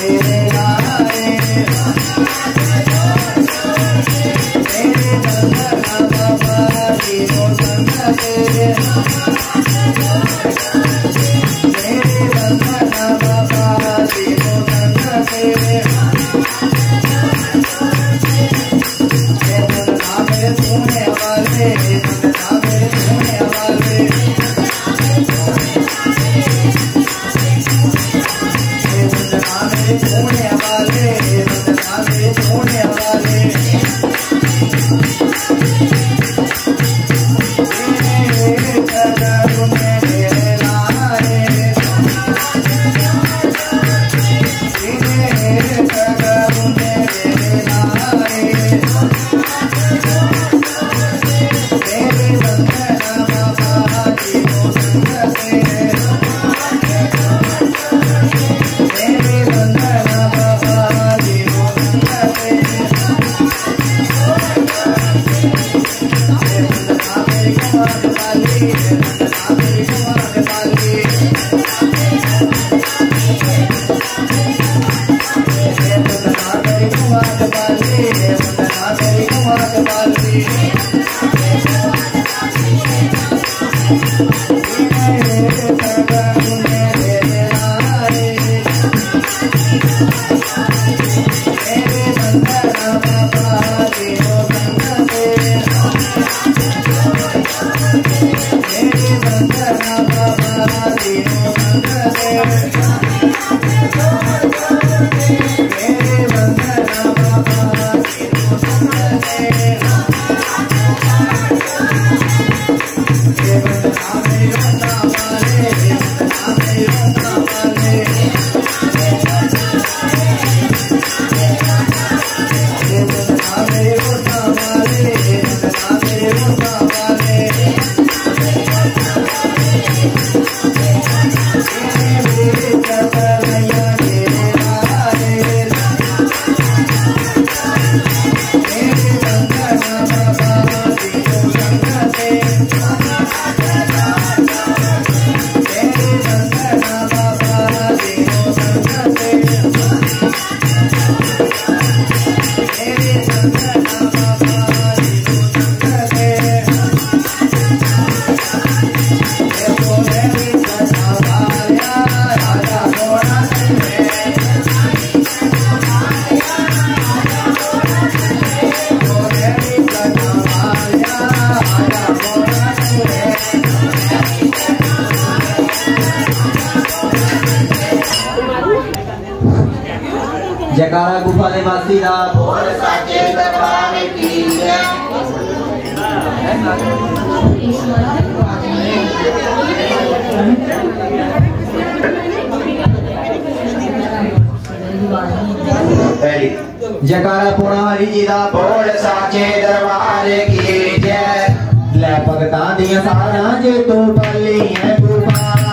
Yeah. yeah. जयकारा गुफा निवासी राम जयकारा पुणावारी जी का बोल साचे दरबार की जय। ਲੈ ਭਗਤਾਂ सारा जे तू ਤੂੰ है गुफा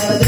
I'm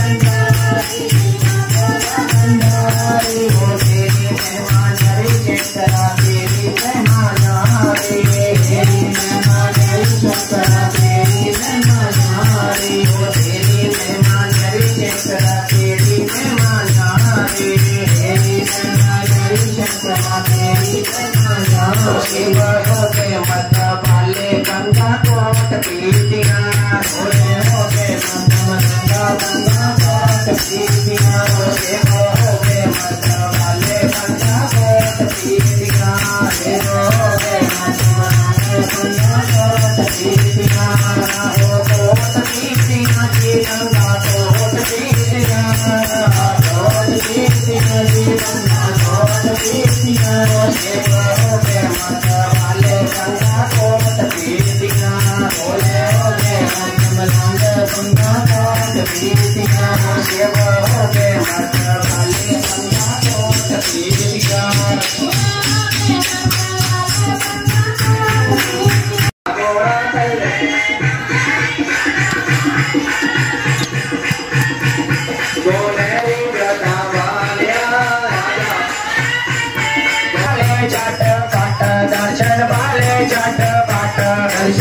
Yes.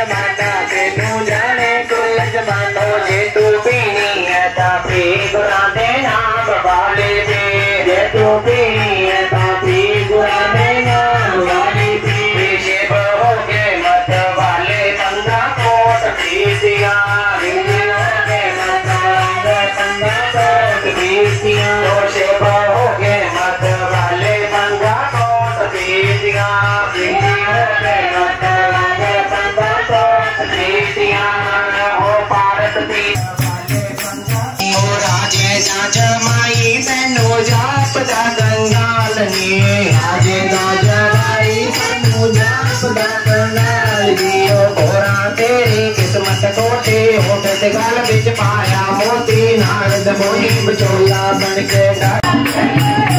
जमाना तेनू जाने, कुल जमानो जे तू पीनी है तापी गुरा दे नाम वाले दे जे तू पीनी है तापी गुरा दे नाम वाले दे पीछे बहोगे मत वाले तंगा कोट पीसिया। दोषे बहोगे जमाई मैनू जापदा गंगाल ने आजे ना जमाई मैनू जापदा गंगाल ने तेरी किस्मत कोटे होठ गल विच पाया मोती। नारद मोही बचोला बन के